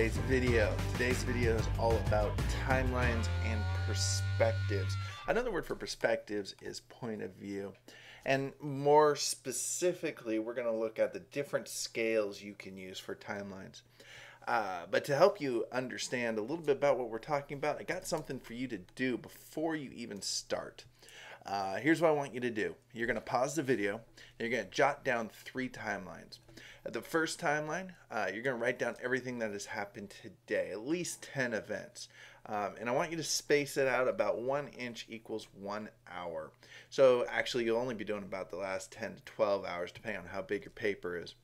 today's video. Today's video is all about timelines and perspectives. Another word for perspectives is point of view. And more specifically, we're going to look at the different scales you can use for timelines. Uh, but to help you understand a little bit about what we're talking about, I got something for you to do before you even start. Uh, here's what I want you to do. You're going to pause the video. You're going to jot down three timelines. At the first timeline, uh, you're going to write down everything that has happened today, at least 10 events. Um, and I want you to space it out about one inch equals one hour. So actually, you'll only be doing about the last 10 to 12 hours, depending on how big your paper is.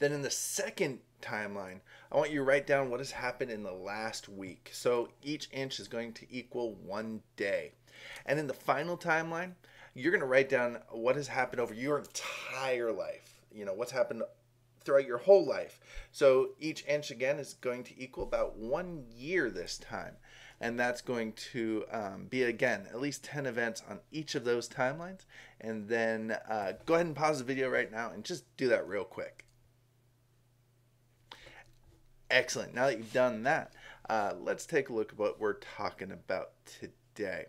Then in the second timeline, I want you to write down what has happened in the last week. So each inch is going to equal one day. And in the final timeline, you're going to write down what has happened over your entire life. You know, what's happened throughout your whole life. So each inch again is going to equal about one year this time. And that's going to um, be again at least 10 events on each of those timelines. And then uh, go ahead and pause the video right now and just do that real quick. Excellent. Now that you've done that, uh, let's take a look at what we're talking about today.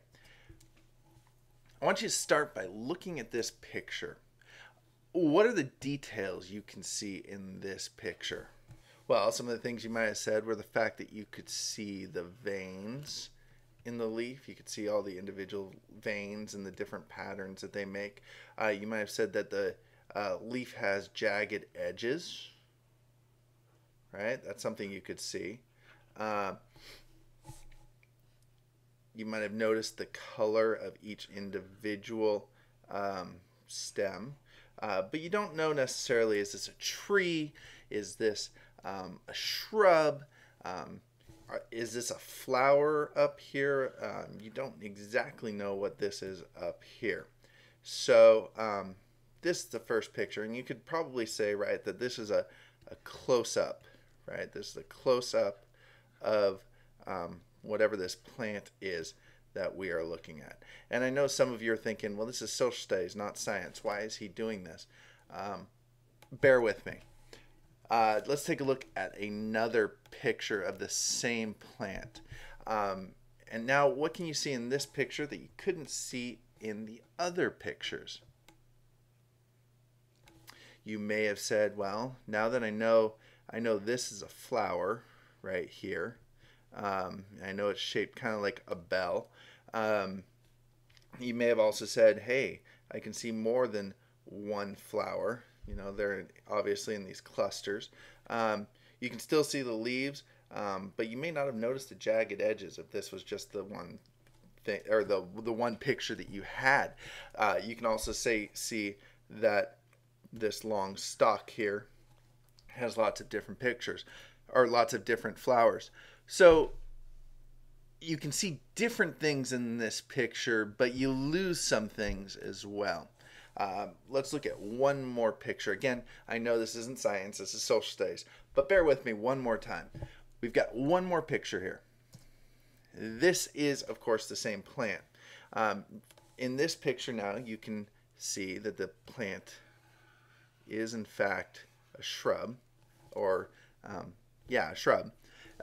I want you to start by looking at this picture. What are the details you can see in this picture? Well, some of the things you might have said were the fact that you could see the veins in the leaf. You could see all the individual veins and the different patterns that they make. Uh, you might have said that the uh, leaf has jagged edges right? That's something you could see. Uh, you might have noticed the color of each individual um, stem, uh, but you don't know necessarily is this a tree? Is this um, a shrub? Um, is this a flower up here? Um, you don't exactly know what this is up here. So um, this is the first picture, and you could probably say, right, that this is a, a close-up right? This is a close up of um, whatever this plant is that we are looking at. And I know some of you are thinking, well, this is social studies, not science. Why is he doing this? Um, bear with me. Uh, let's take a look at another picture of the same plant. Um, and now, what can you see in this picture that you couldn't see in the other pictures? You may have said, well, now that I know I know this is a flower right here. Um, I know it's shaped kind of like a bell. Um, you may have also said, hey, I can see more than one flower. You know, they're obviously in these clusters. Um, you can still see the leaves, um, but you may not have noticed the jagged edges if this was just the one thing or the the one picture that you had. Uh, you can also say see that this long stalk here has lots of different pictures or lots of different flowers. So you can see different things in this picture, but you lose some things as well. Uh, let's look at one more picture. Again, I know this isn't science, this is social studies, but bear with me one more time. We've got one more picture here. This is, of course, the same plant. Um, in this picture now, you can see that the plant is, in fact, a shrub or um, yeah, a shrub,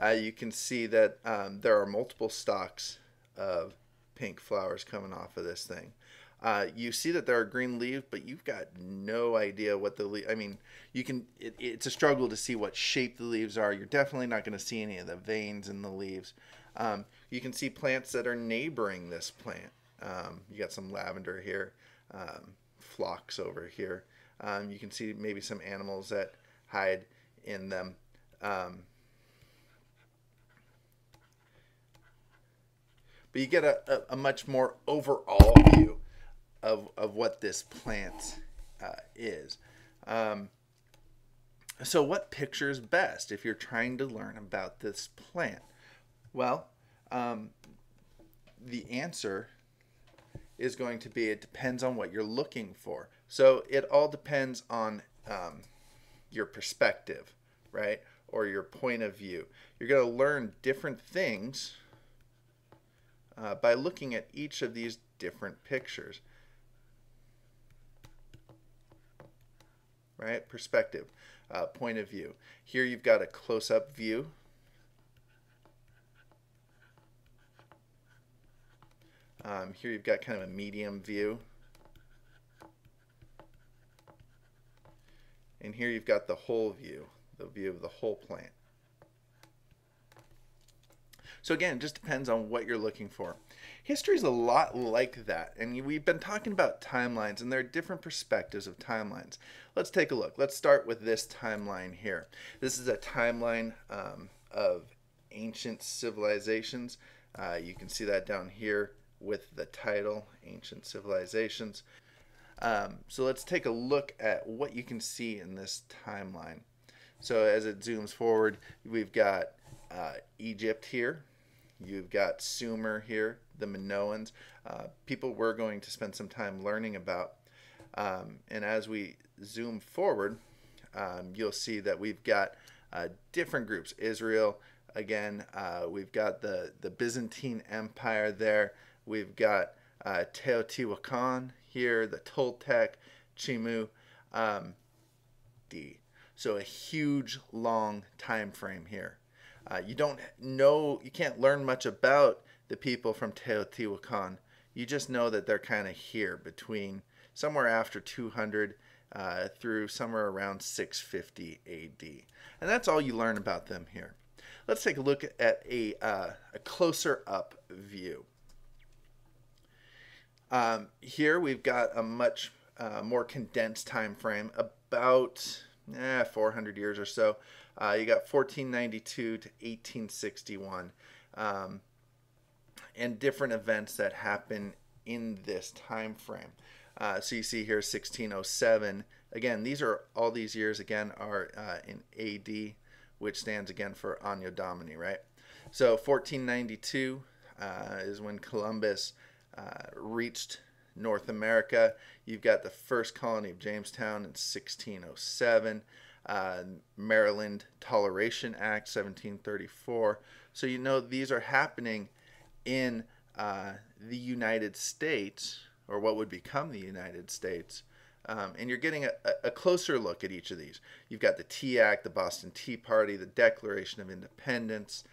uh, you can see that um, there are multiple stalks of pink flowers coming off of this thing. Uh, you see that there are green leaves, but you've got no idea what the leaf. I mean, you can. It, it's a struggle to see what shape the leaves are. You're definitely not going to see any of the veins in the leaves. Um, you can see plants that are neighboring this plant. Um, you got some lavender here, um, over here. Um, you can see maybe some animals that hide in them. But you get a, a, a, much more overall view of, of what this plant uh, is. Um, so, what picture is best if you're trying to learn about this plant? Well, um, the answer is going to be it depends on what you're looking for. So, it all depends on um, your perspective, right? Or your point of view. You're going to learn different things uh, by looking at each of these different pictures. Right? Perspective. uh, point of view. Here you've got a close-up view. Um, here you've got kind of a medium view. And here you've got the whole view, the view of the whole plant. So again, it just depends on what you're looking for. History is a lot like that, and we've been talking about timelines, and there are different perspectives of timelines. Let's take a look. Let's start with this timeline here. This is a timeline um, of ancient civilizations. Uh, you can see that down here with the title, Ancient Civilizations. Um, so let's take a look at what you can see in this timeline. So as it zooms forward, we've got uh, Egypt here, You've got Sumer here, the Minoans, uh, people we're going to spend some time learning about. Um, and as we zoom forward, um, you'll see that we've got uh, different groups. Israel, again, uh, we've got the, the Byzantine Empire there. We've got uh, Teotihuacan here, the Toltec, Chimu, um, D. So a huge, long time frame here. Uh, you don't know, you can't learn much about the people from Teotihuacan. You just know that they're kind of here between somewhere after 200 uh, through somewhere around 650 AD. And that's all you learn about them here. Let's take a look at a, uh, a closer up view. Um, here we've got a much uh, more condensed time frame, about eh, 400 years or so. Uh, you got 1492 to 1861, um, and different events that happen in this time frame. Uh, so you see here 1607. Again, these are all these years again are uh, in AD, which stands again for Anno Domini, right? So 1492 uh, is when Columbus uh, reached North America. You've got the first colony of Jamestown in 1607 uh, Maryland Toleration Act 1734. So you know these are happening in uh, the United States, or what would become the United States. Um, and you're getting a, a, closer look at each of these. You've got the Tea Act, the Boston Tea Party, the Declaration of Independence,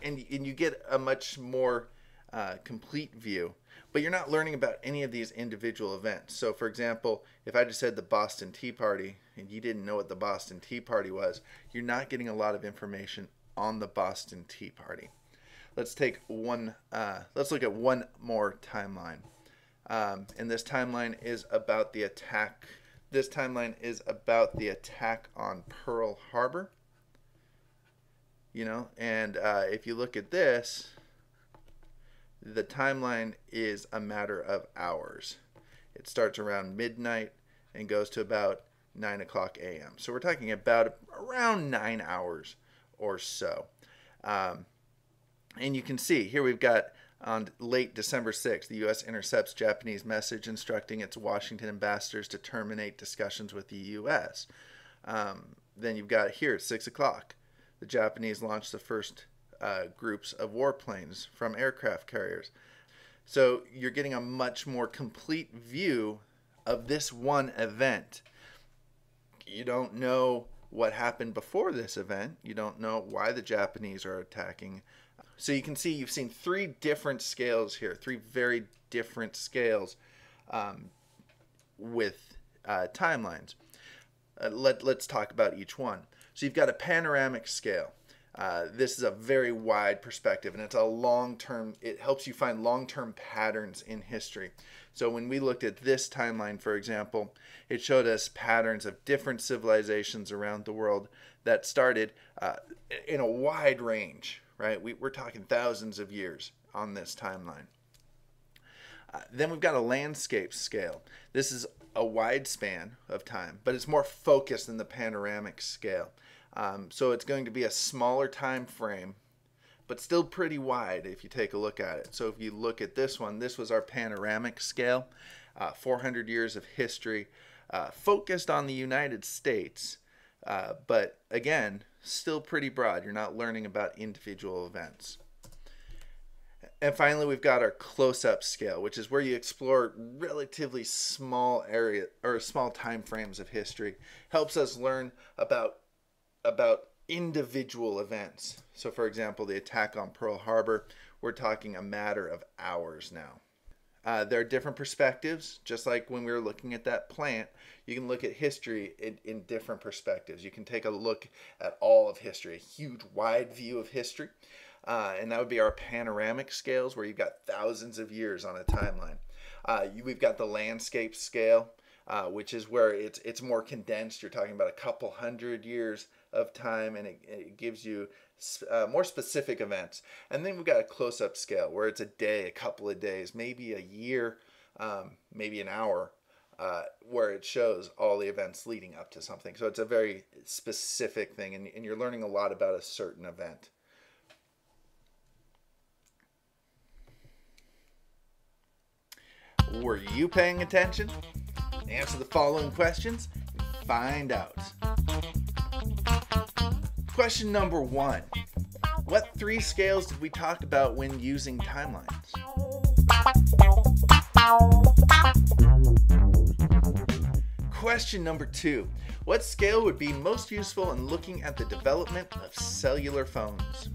and, and you get a much more uh, complete view but you're not learning about any of these individual events. So, for example, if I just said the Boston Tea Party and you didn't know what the Boston Tea Party was, you're not getting a lot of information on the Boston Tea Party. Let's take one. Uh, let's look at one more timeline, um, and this timeline is about the attack. This timeline is about the attack on Pearl Harbor. You know, and uh, if you look at this, the timeline is a matter of hours. It starts around midnight and goes to about 9 o'clock a.m. So we're talking about around nine hours or so. Um, and you can see here we've got on late December 6th, the U.S. intercepts Japanese message instructing its Washington ambassadors to terminate discussions with the U.S. Um, then you've got here at 6 o'clock, the Japanese launched the first uh, groups of warplanes from aircraft carriers. So you're getting a much more complete view of this one event. You don't know what happened before this event. You don't know why the Japanese are attacking. So you can see you've seen three different scales here, three very different scales um, with uh, timelines. Uh, let, let's talk about each one. So you've got a panoramic scale. Uh, this is a very wide perspective and it's a long term, it helps you find long term patterns in history. So when we looked at this timeline, for example, it showed us patterns of different civilizations around the world that started uh, in a wide range, right? We, are talking thousands of years on this timeline. Uh, then we've got a landscape scale. This is a wide span of time, but it's more focused than the panoramic scale. Um, so it's going to be a smaller time frame, but still pretty wide if you take a look at it. So if you look at this one, this was our panoramic scale, uh, 400 years of history, uh, focused on the United States, uh, but again, still pretty broad. You're not learning about individual events. And finally, we've got our close-up scale, which is where you explore relatively small area or small time frames of history. Helps us learn about about individual events. So, for example, the attack on Pearl Harbor, we're talking a matter of hours now. Uh, there are different perspectives, just like when we were looking at that plant. You can look at history in, in different perspectives. You can take a look at all of history, a huge, wide view of history. Uh, and that would be our panoramic scales, where you've got thousands of years on a timeline. Uh, you, we've got the landscape scale, uh, which is where it's it's more condensed. You're talking about a couple hundred years of time, and it, it gives you uh, more specific events. And then we've got a close up scale where it's a day, a couple of days, maybe a year, um, maybe an hour, uh, where it shows all the events leading up to something. So it's a very specific thing, and, and you're learning a lot about a certain event. Were you paying attention? Answer the following questions find out. Question number one What three scales did we talk about when using timelines? Question number two What scale would be most useful in looking at the development of cellular phones?